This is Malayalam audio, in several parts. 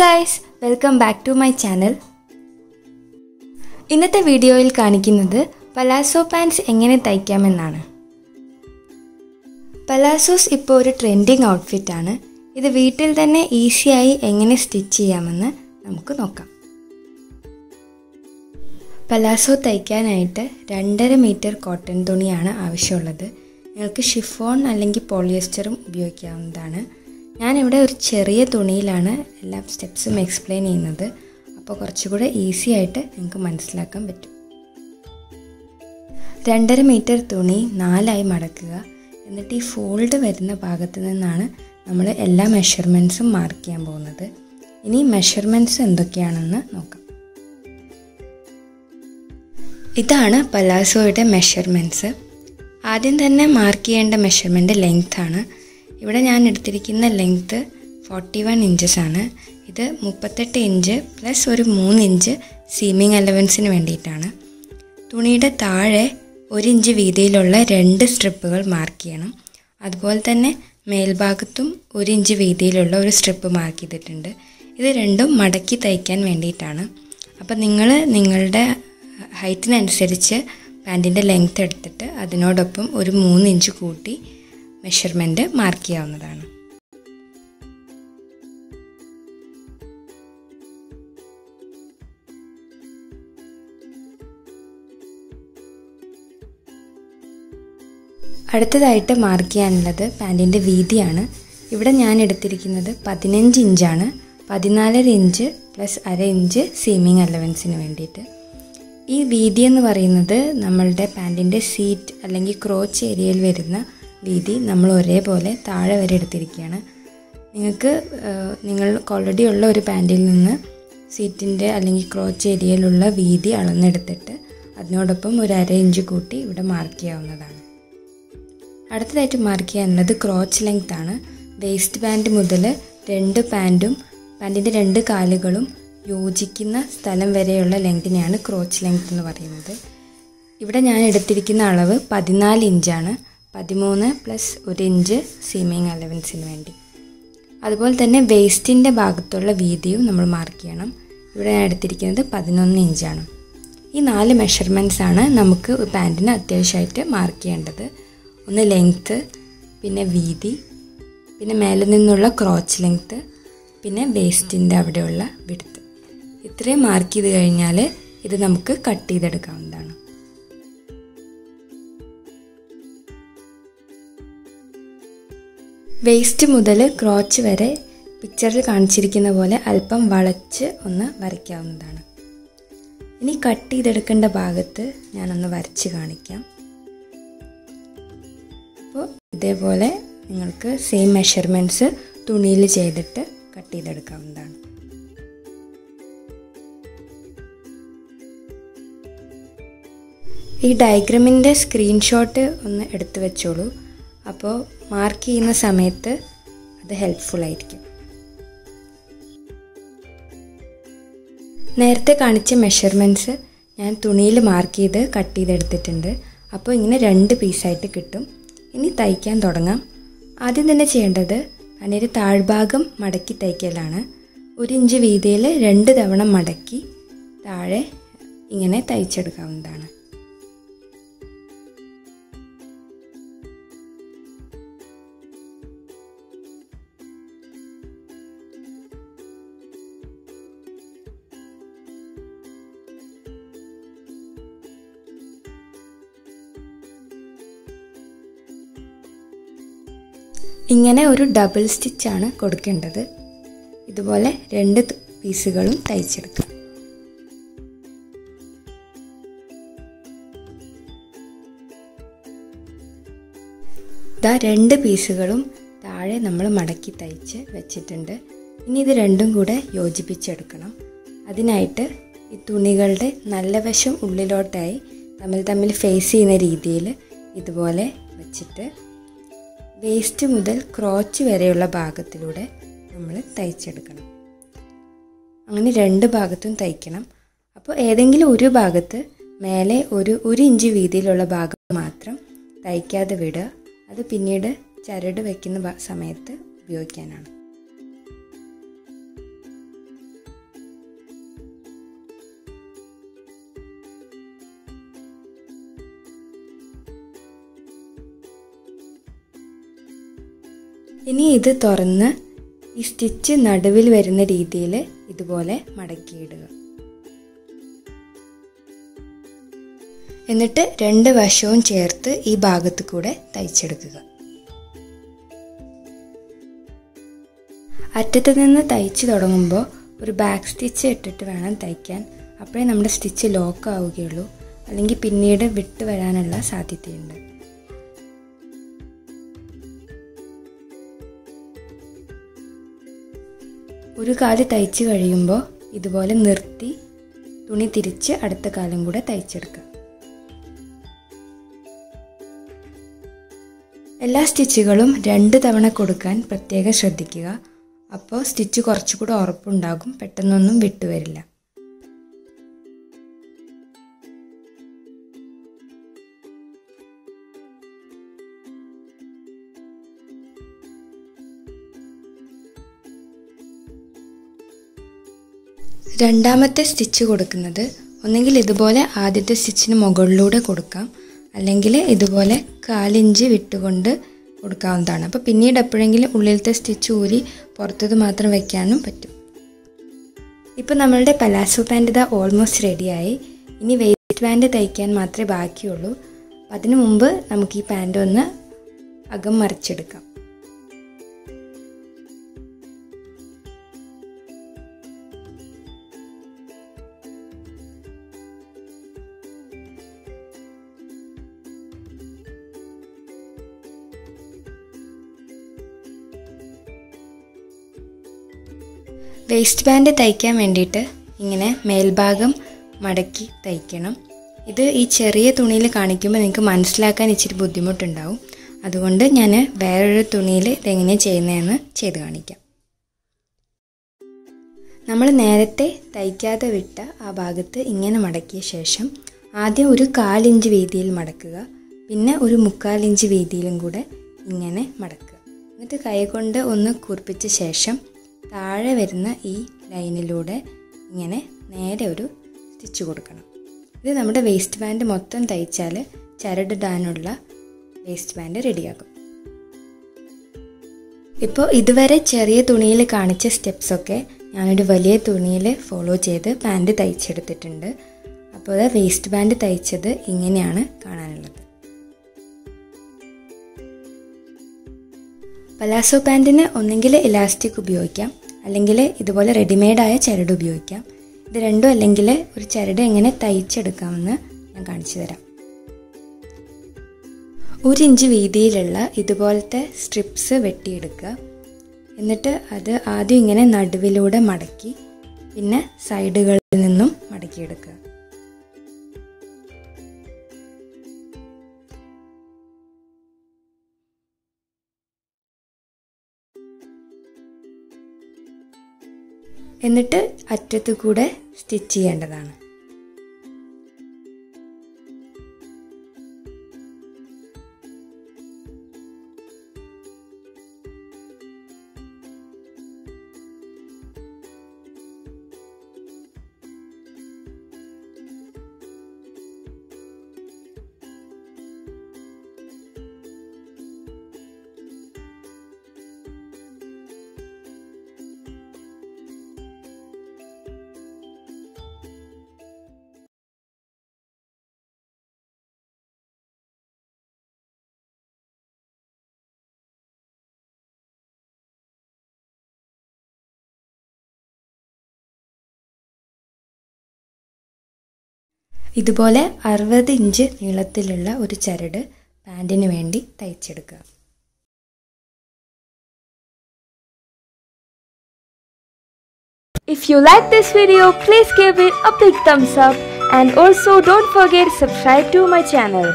Guys welcome back to my channel ഇന്നത്തെ വീഡിയോയിൽ കാണിക്കുന്നത് പലാസോ പാൻസ് എങ്ങനെ തയ്ക്കാമെന്നാണ്. പലാസോസ് ഇപ്പോൾ ഒരു ട്രെൻഡിങ് ഔട്ട്ഫിറ്റ് ആണ്. ഇത് വീട്ടിൽ തന്നെ ഈസിയായി എങ്ങനെ സ്റ്റിച്ച് ചെയ്യാമെന്ന് നമുക്ക് നോക്കാം. പലാസോ തയ്ക്കാനായിട്ട് രണ്ടര മീറ്റർ കോട്ടൺ തുണിയാണ് ആവശ്യമുള്ളത്. നിങ്ങൾക്ക് ഷിഫോൺ അല്ലെങ്കിൽ പോളിയസ്റ്ററും ഉപയോഗിക്കാവുന്നതാണ്. ഞാനിവിടെ ഒരു ചെറിയ തുണിയിലാണ് എല്ലാ സ്റ്റെപ്സും എക്സ്പ്ലെയിൻ ചെയ്യുന്നത്. അപ്പോൾ കുറച്ചുകൂടെ ഈസി ആയിട്ട് നിങ്ങൾക്ക് മനസ്സിലാക്കാൻ പറ്റും. രണ്ടര മീറ്റർ തുണി നാലായി മടക്കുക. എന്നിട്ട് ഈ ഫോൾഡ് വരുന്ന ഭാഗത്ത് നിന്നാണ് നമ്മൾ എല്ലാ മെഷർമെന്റ്സും മാർക്ക് ചെയ്യാൻ പോകുന്നത്. ഇനി മെഷർമെന്റ്സ് എന്തൊക്കെയാണെന്ന് നോക്കാം. ഇതാണ് പലാസോയുടെ മെഷർമെന്റ്സ് ആദ്യം തന്നെ മാർക്ക് ചെയ്യേണ്ട മെഷർമെന്റ് ലെങ്ത് ആണ്. ഇവിടെ ഞാൻ എടുത്തിരിക്കുന്ന ലെങ്ത്ത് ഫോർട്ടി വൺ ഇഞ്ചസ് ആണ്. ഇത് മുപ്പത്തെട്ട് ഇഞ്ച് പ്ലസ് ഒരു മൂന്ന് ഇഞ്ച് സീമിങ് അലവൻസിന് വേണ്ടിയിട്ടാണ്. തുണിയുടെ താഴെ ഒരു ഇഞ്ച് വീതിയിലുള്ള രണ്ട് സ്ട്രിപ്പുകൾ മാർക്ക് ചെയ്യണം. അതുപോലെ തന്നെ മേൽഭാഗത്തും ഒരു ഇഞ്ച് വീതിയിലുള്ള ഒരു സ്ട്രിപ്പ് മാർക്ക് ചെയ്തിട്ടുണ്ട്. ഇത് രണ്ടും മടക്കി തയ്ക്കാൻ വേണ്ടിയിട്ടാണ്. അപ്പം നിങ്ങൾ നിങ്ങളുടെ ഹൈറ്റിനനുസരിച്ച് പാന്റിന്റെ ലെങ്ത് എടുത്തിട്ട് അതിനോടൊപ്പം ഒരു മൂന്ന് ഇഞ്ച് കൂട്ടി മെഷർമെന്റ് മാർക്ക് ചെയ്യാവുന്നതാണ്. അടുത്തതായിട്ട് മാർക്ക് ചെയ്യാനുള്ളത് പാന്റിന്റെ വീതിയാണ്. ഇവിടെ ഞാൻ എടുത്തിരിക്കുന്നത് പതിനഞ്ച് ഇഞ്ചാണ്. പതിനാലര ഇഞ്ച് പ്ലസ് അര ഇഞ്ച് സീമിങ് അലവൻസിന് വേണ്ടിയിട്ട്. ഈ വീതി എന്ന് പറയുന്നത് നമ്മളുടെ പാന്റിന്റെ സീറ്റ് അല്ലെങ്കിൽ ക്രോച്ച് ഏരിയയിൽ വരുന്ന വീതി നമ്മൾ ഒരേപോലെ താഴെ വരെ എടുത്തിരിക്കുകയാണ്. നിങ്ങൾക്ക് നിങ്ങൾ ഓൾറെഡി ഉള്ള ഒരു പാന്റിൽ നിന്ന് സീറ്റിന്റെ അല്ലെങ്കിൽ ക്രോച്ച് ഏരിയയിലുള്ള വീതി അളന്നെടുത്തിട്ട് അതിനോടൊപ്പം ഒരു അര ഇഞ്ച് കൂട്ടി ഇവിടെ മാർക്ക് ചെയ്യാവുന്നതാണ്. അടുത്തതായിട്ട് മാർക്ക് ചെയ്യാനുള്ളത് ക്രോച്ച് ലെങ്ത് ആണ്. വേസ്റ്റ് പാന്റ് മുതൽ രണ്ട് പാന്റും പാന്റിന്റെ രണ്ട് കാലുകളും യോജിക്കുന്ന സ്ഥലം വരെയുള്ള ലെങ്തിനെയാണ് ക്രോച്ച് ലെങ്ത് എന്ന് പറയുന്നത്. ഇവിടെ ഞാൻ എടുത്തിരിക്കുന്ന അളവ് പതിനാല് ഇഞ്ചാണ് പതിമൂന്ന് പ്ലസ് ഒരു ഇഞ്ച് സീമിങ് അലവൻസിന് വേണ്ടി. അതുപോലെ തന്നെ വേസ്റ്റിന്റെ ഭാഗത്തുള്ള വീതിയും നമ്മൾ മാർക്ക് ചെയ്യണം. ഇവിടെ ഞാൻ എടുത്തിരിക്കുന്നത് പതിനൊന്ന് ഇഞ്ചാണ് ഈ നാല് മെഷർമെന്റ്സ് ആണ് നമുക്ക് പാന്റിന് അത്യാവശ്യമായിട്ട് മാർക്ക് ചെയ്യേണ്ടത്. ഒന്ന് ലെങ്ത്ത് പിന്നെ വീതി പിന്നെ മേലെ നിന്നുള്ള ക്രോച്ച് ലെങ്ത്ത് പിന്നെ വേസ്റ്റിന്റെ അവിടെയുള്ള വിടുത്ത് ഇത്രയും മാർക്ക് ചെയ്ത് കഴിഞ്ഞാൽ ഇത് നമുക്ക് കട്ട് ചെയ്തെടുക്കാവുന്നതാണ്. വേസ്റ്റ് മുതൽ ക്രോച്ച് വരെ പിക്ചറിൽ കാണിച്ചിരിക്കുന്ന പോലെ അല്പം വളച്ച് ഒന്ന് വരയ്ക്കാവുന്നതാണ്. ഇനി കട്ട് ചെയ്തെടുക്കേണ്ട ഭാഗത്ത് ഞാനൊന്ന് വരച്ച് കാണിക്കാം. അപ്പോൾ ഇതേപോലെ നിങ്ങൾക്ക് സെയിം മെഷർമെന്റ്സ് തുണിയിൽ ചെയ്തിട്ട് കട്ട് ചെയ്തെടുക്കാവുന്നതാണ്. ഈ ഡയഗ്രമിന്റെ സ്ക്രീൻഷോട്ട് ഒന്ന് എടുത്തു വെച്ചോളൂ. അപ്പോൾ മാർക്ക് ചെയ്യുന്ന സമയത്ത് അത് ഹെൽപ്ഫുൾ ആയിരിക്കും. നേരത്തെ കാണിച്ച മെഷർമെന്റ്സ് ഞാൻ തുണിയിൽ മാർക്ക് ചെയ്ത് കട്ട് ചെയ്തെടുത്തിട്ടുണ്ട്. അപ്പോൾ ഇങ്ങനെ രണ്ട് പീസായിട്ട് കിട്ടും. ഇനി തയ്ക്കാൻ തുടങ്ങാം. ആദ്യം തന്നെ ചെയ്യേണ്ടത് അതിന്റെ താഴ്ഭാഗം മടക്കി തയ്ക്കലാണ്. ഒരു ഇഞ്ച് വീതിയിൽ രണ്ട് തവണ മടക്കി താഴെ ഇങ്ങനെ തയ്ച്ചെടുക്കാവുന്നതാണ്. ഇങ്ങനെ ഒരു ഡബിൾ സ്റ്റിച്ചാണ് കൊടുക്കേണ്ടത്. ഇതുപോലെ രണ്ട് പീസുകളും തയ്ച്ചെടുക്കാം. ഇതാ രണ്ട് പീസുകളും താഴെ നമ്മൾ മടക്കി തയ്ച്ച് വെച്ചിട്ടുണ്ട്. ഇനി ഇത് രണ്ടും കൂടെ യോജിപ്പിച്ചെടുക്കണം. അതിനായിട്ട് ഈ തുണികളുടെ നല്ല വശം ഉള്ളിലോട്ടായി തമ്മിൽ തമ്മിൽ ഫേസ് ചെയ്യുന്ന രീതിയിൽ ഇതുപോലെ വെച്ചിട്ട് വേസ്റ്റ് മുതൽ ക്രോച്ച് വരെയുള്ള ഭാഗത്തിലൂടെ നമ്മൾ തയ്ച്ചെടുക്കണം. അങ്ങനെ രണ്ട് ഭാഗത്തും തയ്ക്കണം. അപ്പോൾ ഏതെങ്കിലും ഒരു ഭാഗത്ത് മേലെ ഒരു ഒരു ഇഞ്ച് വീതിയിലുള്ള ഭാഗം മാത്രം തയ്ക്കാതെ വിടുക. അത് പിന്നീട് ചരട് വയ്ക്കുന്ന സമയത്ത് ഉപയോഗിക്കാനാണ്. ഇനി ഇത് തുറന്ന് ഈ സ്റ്റിച്ച് നടുവിൽ വരുന്ന രീതിയിൽ ഇതുപോലെ മടക്കിയിടുക. എന്നിട്ട് രണ്ട് വശവും ചേർത്ത് ഈ ഭാഗത്ത് കൂടെ തയ്ച്ചെടുക്കുക. അറ്റത്ത് നിന്ന് തയ്ച്ച് തുടങ്ങുമ്പോൾ ഒരു ബാക്ക് സ്റ്റിച്ച് ഇട്ടിട്ട് വേണം തയ്ക്കാൻ. അപ്പോഴേ നമ്മുടെ സ്റ്റിച്ച് ലോക്ക് ആവുകയുള്ളൂ. അല്ലെങ്കിൽ പിന്നീട് വിട്ടു വരാനുള്ള സാധ്യതയുണ്ട്. ഒരു കാൽ തയ്ച്ച് കഴിയുമ്പോൾ ഇതുപോലെ നിർത്തി തുണി തിരിച്ച് അടുത്ത കാലം കൂടെ തയ്ച്ചെടുക്കുക. എല്ലാ സ്റ്റിച്ചുകളും രണ്ട് തവണ കൊടുക്കാൻ പ്രത്യേകം ശ്രദ്ധിക്കുക. അപ്പോൾ സ്റ്റിച്ച് കുറച്ചുകൂടെ ഉറപ്പുണ്ടാകും. പെട്ടെന്നൊന്നും വിട്ടുവരില്ല. രണ്ടാമത്തെ സ്റ്റിച്ച് കൊടുക്കുന്നത് ഒന്നെങ്കിൽ ഇതുപോലെ ആദ്യത്തെ സ്റ്റിച്ചിന് മുകളിലൂടെ കൊടുക്കാം. അല്ലെങ്കിൽ ഇതുപോലെ കാലിഞ്ച് വിട്ടുകൊണ്ട് കൊടുക്കാവുന്നതാണ്. അപ്പോൾ പിന്നീട് എപ്പോഴെങ്കിലും ഉള്ളിലത്തെ സ്റ്റിച്ച് ഊരി പുറത്തത് മാത്രം വയ്ക്കാനും പറ്റും. ഇപ്പോൾ നമ്മളുടെ പലാസോ പാന്റ് ഇതാ ഓൾമോസ്റ്റ് റെഡിയായി ഇനി വെയിറ്റ് പാന്റ് തയ്ക്കാൻ മാത്രമേ ബാക്കിയുള്ളൂ. അതിനു മുമ്പ് നമുക്ക് ഈ പാന്റ് ഒന്ന് അകം മറിച്ചെടുക്കാം. വേസ്റ്റ് ബാൻഡ് തയ്ക്കാൻ വേണ്ടിയിട്ട് ഇങ്ങനെ മേൽഭാഗം മടക്കി തയ്ക്കണം. ഇത് ഈ ചെറിയ തുണിയിൽ കാണിക്കുമ്പോൾ നിങ്ങൾക്ക് മനസ്സിലാക്കാൻ ഇച്ചിരി ബുദ്ധിമുട്ടുണ്ടാവും. അതുകൊണ്ട് ഞാൻ വേറൊരു തുണിയിൽ ഇതെങ്ങനെയാണ് ചെയ്യുന്നതെന്ന് ചെയ്ത് കാണിക്കാം. നമ്മൾ നേരത്തെ തയ്ക്കാതെ വിട്ട ആ ഭാഗത്ത് ഇങ്ങനെ മടക്കിയ ശേഷം ആദ്യം ഒരു കാലിഞ്ച് വീതിയിൽ മടക്കുക. പിന്നെ ഒരു മുക്കാലിഞ്ച് വീതിയിലും കൂടെ ഇങ്ങനെ മടക്കുക. എന്നിട്ട് കൈ കൊണ്ട് ഒന്ന് കുറിപ്പിച്ച ശേഷം താഴെ വരുന്ന ഈ ലൈനിലൂടെ ഇങ്ങനെ നേരെ ഒരു സ്റ്റിച്ച് കൊടുക്കണം. ഇത് നമ്മുടെ വേസ്റ്റ് ബാൻഡ് മൊത്തം തയ്ച്ചാൽ ചരടിടാനുള്ള വേസ്റ്റ് ബാൻഡ് റെഡിയാകും. ഇപ്പോൾ ഇതുവരെ ചെറിയ തുണിയിൽ കാണിച്ച സ്റ്റെപ്സൊക്കെ ഞാനൊരു വലിയ തുണിയിൽ ഫോളോ ചെയ്ത് പാന്റ് തയ്ച്ചെടുത്തിട്ടുണ്ട്. അപ്പോൾ വേസ്റ്റ് ബാൻഡ് തയ്ച്ചത് ഇങ്ങനെയാണ് കാണാനുള്ളത്. പലാസോ പാന്റിന് ഒന്നെങ്കിൽ ഇലാസ്റ്റിക് ഉപയോഗിക്കാം അല്ലെങ്കിൽ ഇതുപോലെ റെഡിമെയ്ഡായ ചരട് ഉപയോഗിക്കാം. ഇത് രണ്ടും അല്ലെങ്കിൽ ഒരു ചരട് എങ്ങനെ തയ്ച്ചെടുക്കാമെന്ന് ഞാൻ കാണിച്ചു തരാം. ഒരു ഇഞ്ച് വീതിയിലുള്ള ഇതുപോലത്തെ സ്ട്രിപ്സ് വെട്ടിയെടുക്കുക. എന്നിട്ട് അത് ആദ്യം ഇങ്ങനെ നടുവിലൂടെ മടക്കി പിന്നെ സൈഡുകളിൽ നിന്നും മടക്കിയെടുക്കുക. എന്നിട്ട് അറ്റത്ത് കൂടെ സ്റ്റിച്ച് ചെയ്യേണ്ടതാണ്. ഇതുപോലെ അറുപത് ഇഞ്ച് നീളത്തിലുള്ള ഒരു ചരട് പാന്റിന് വേണ്ടി തയ്ച്ചെടുക്കുക If you like this video, please give it a big thumbs up and also don't forget to subscribe to my channel.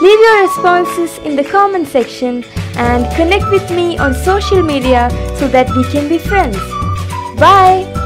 Leave your responses in the comment section and connect with me on social media so that we can be friends. Bye!